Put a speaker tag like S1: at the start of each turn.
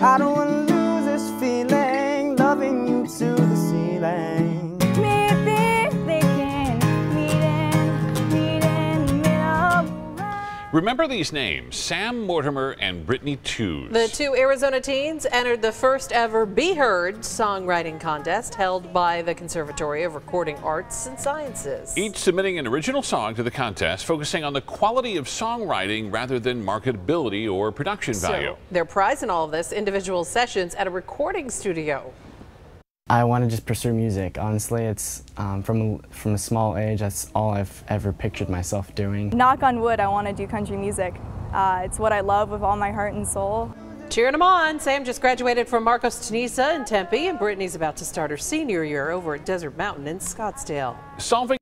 S1: I don't wanna lose this feeling, loving you to the ceiling.
S2: Remember these names Sam Mortimer and Brittany Tews.
S3: The two Arizona teens entered the first ever Be Heard songwriting contest held by the Conservatory of Recording Arts and Sciences.
S2: Each submitting an original song to the contest, focusing on the quality of songwriting rather than marketability or production value.
S3: So, their prize in all of this individual sessions at a recording studio.
S4: I want to just pursue music. Honestly, it's um, from from a small age. That's all I've ever pictured myself doing.
S5: Knock on wood, I want to do country music. Uh, it's what I love with all my heart and soul.
S3: Cheering them on. Sam just graduated from Marcos de Niza in Tempe, and Brittany's about to start her senior year over at Desert Mountain in Scottsdale.
S2: Solving